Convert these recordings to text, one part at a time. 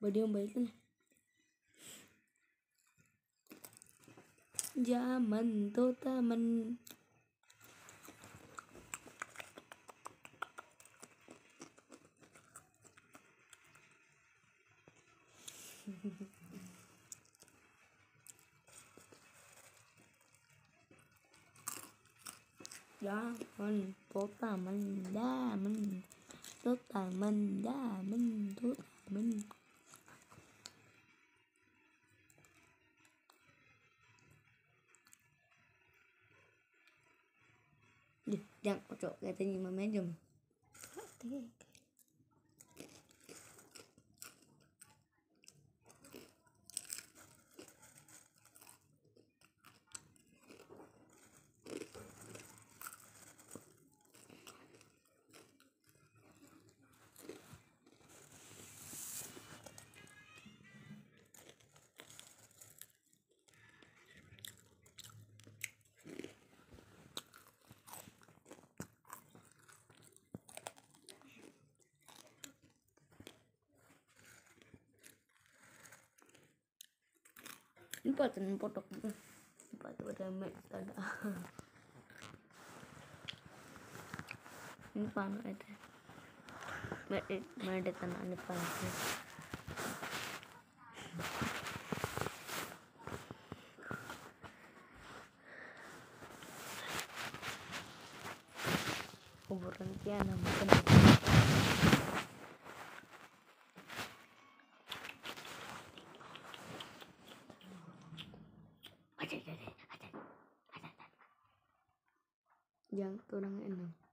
bởi điều mấy cái này? Dạ mình, tôi, ta, mình. Dạ mình, tôi, ta, mình, da, mình. Tôi, ta, mình, da, mình, tôi, ta, mình. Dia jangan kocok katanya mama jom. Tak lupa kan potok. Lupa tuh ada mic ada. Ini panas ada mana ada tanah ada panu kuburan tiana mungkin. Yang turang enam.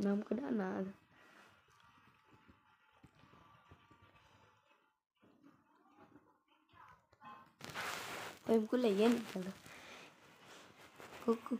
dinâmica danada. Foi muito legal, cara. cocô